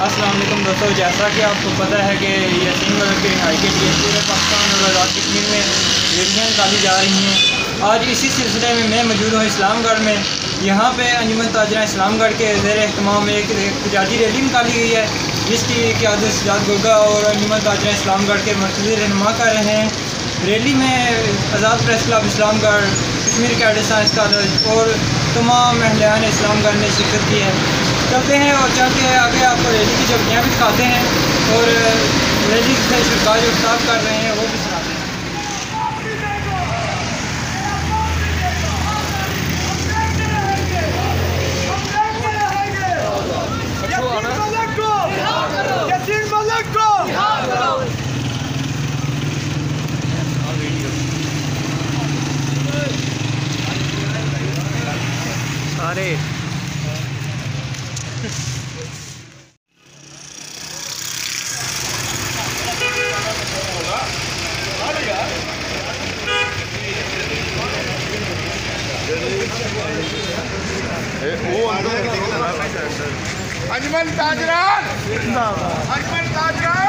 السلام علیکم دوستوں جیسا کہ آپ کو پتہ ہے کہ یسین ملک کی رہائی کے لیے پورے پاکستان اور آزاد کشمیر میں ریلیاں نکالی جا رہی ہیں۔ آج اسی سلسلے میں میں موجود ہوں اسلام گڑھ میں۔ یہاں پہ انجمن تاجرہ اسلام گڑھ کے زیر اہتمام میں ایک احتجاجی ریلی نکالی گئی ہے، جس کی قیادت سجاد گرگا اور انجمن تاجرہ اسلام گڑھ کے مرکزی رہنما کر رہے ہیں۔ ریلی میں آزاد پریس کلب اسلام گڑھ، کشمیر کیڈر سائنس کالج اور تمام اہلیان اسلام گڑھ نے شرکت کی ہے۔ چلتے ہیں اور چل کے آگے آپ کو ریلی کی جھپکیاں بھی دکھاتے ہیں اور ریلی سے شرکا جو خطاب کر رہے ہیں وہ بھی سناتے ہیں۔ یسین سارے انجمن تاجران انجمن تاجران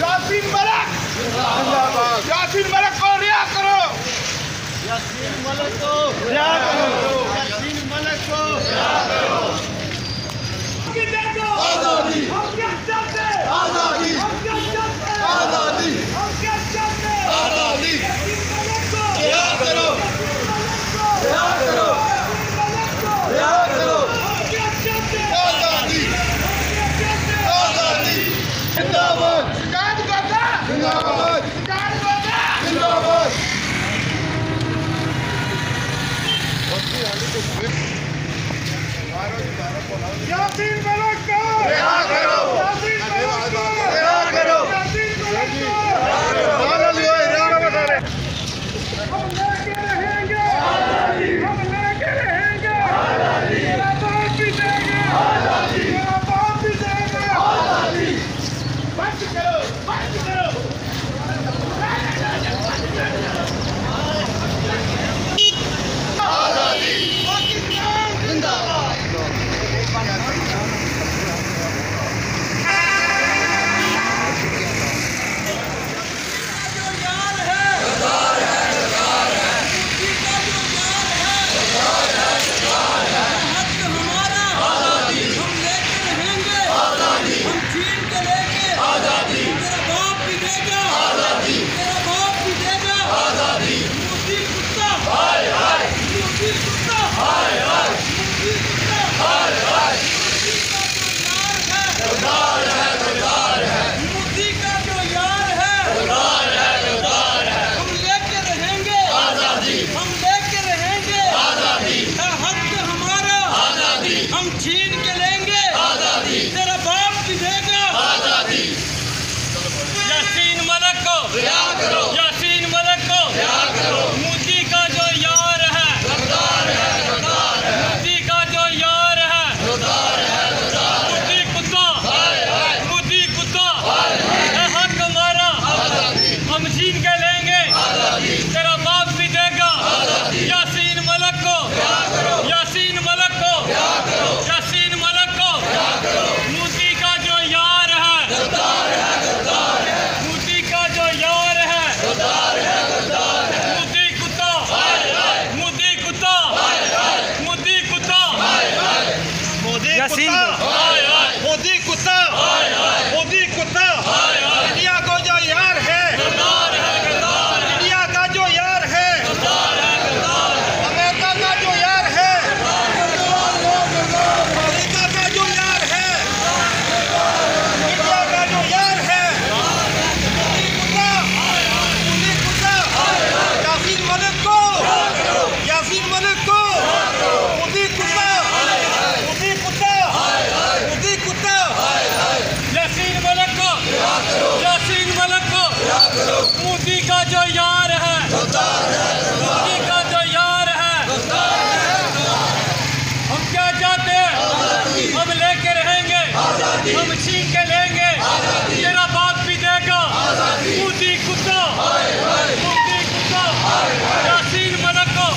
یاسین ملک یاسین ملک کو ریا کرو یاسین ملک کو ریا کرو یاسین ملک کو۔ ریا کرو Hey! چھین کے لیں گے۔ تیرا باپ بھی دے گا۔ مودی کتا۔ مودی کتا۔ یاسین ملک کو۔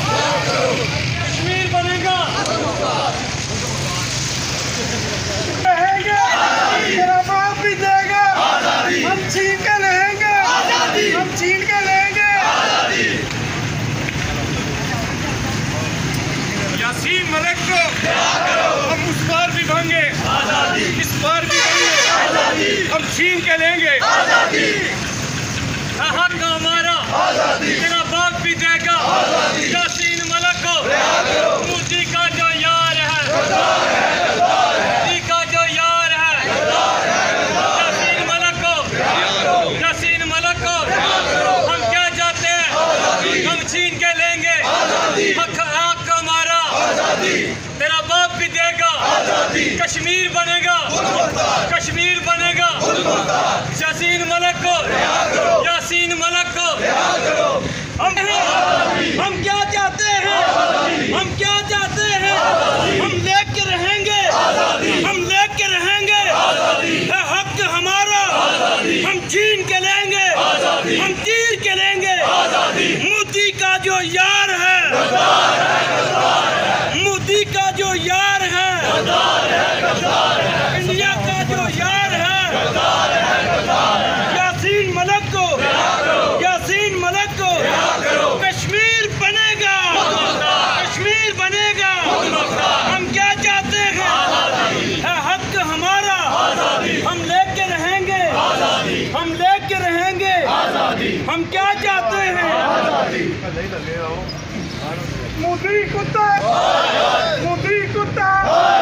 کشمیر بنے گا۔ رہیں گے؟ تیرا باپ بھی دے گا۔ ہم چھین کے لیں گے۔ ہم چھین کے لیں گے۔ یاسین ملک کو ہم اس بار بھی بھنگے اس بار بھی بھنگے ہم چھین کے لیں گے۔ حق کا ہمارا تیرا باپ بھی دے گا۔ یاسین ملک کو۔ مودی کا جو یار ہے۔ مودی کا جو یار ہے۔ یاسین ملک کو۔ یاسین ملک کو۔ ہم کیا چاہتے ہیں؟ ہم چھین کے لیں گے۔ حق حق ہمارا تیرا باپ بھی دے گا۔ کشمیر بنے گا کشمیر بنے گا یاسین ملک کو یاسین ملک کو ہم ہم کیا چاہتے ہیں ہم کیا چاہتے ہیں ہم لے کے رہیں گے ہم لے کے رہیں گے ہے حق ہمارا ہم چھین کے لیں گے ہم چیر کے لیں گے مودی کا جو یار ہے مودی کا جو یار ہے انڈیا کا جو یار ہے یاسین ملک کو یاسین ملک کو کشمیر بنے گا کشمیر بنے گا ہم کیا چاہتے ہیں ہے حق ہمارا ہم لے کے رہیں گے ہم لے کے رہیں گے ہم کیا چاہتے ہیں مودی کتا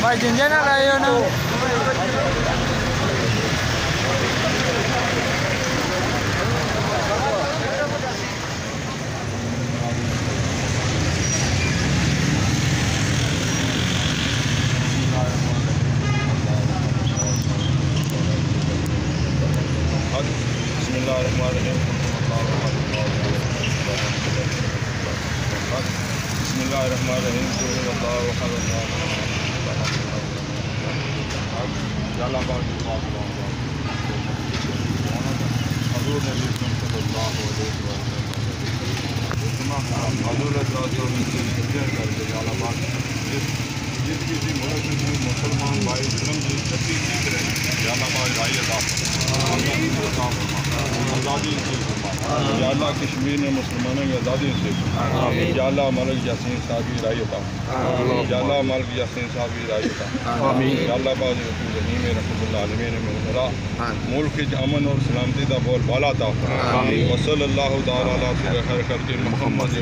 Wah, jenjana lah ya, nak. Bismillahirrahmanirrahim. صلی اللہ کر کے جس جس کسی ملک میں مسلمان بھائی ظلم کی چھٹی سیکھ رہے ہیں یا رائی آزادی سے یا اللہ کشمیر میں مسلمانوں کی آزادی سے یا اللہ ملک یاسین صاحب کی رائی عطا یا اللہ ملک یاسین صاحب کی رائی عطا یا اللہ پاک رحیم رحمۃ اللہ علیہ میں خدا ملک کے امن اور سلامتی کا بول بالا تھا۔ وصلی اللہ تعالیٰ خیر کر کے محمد۔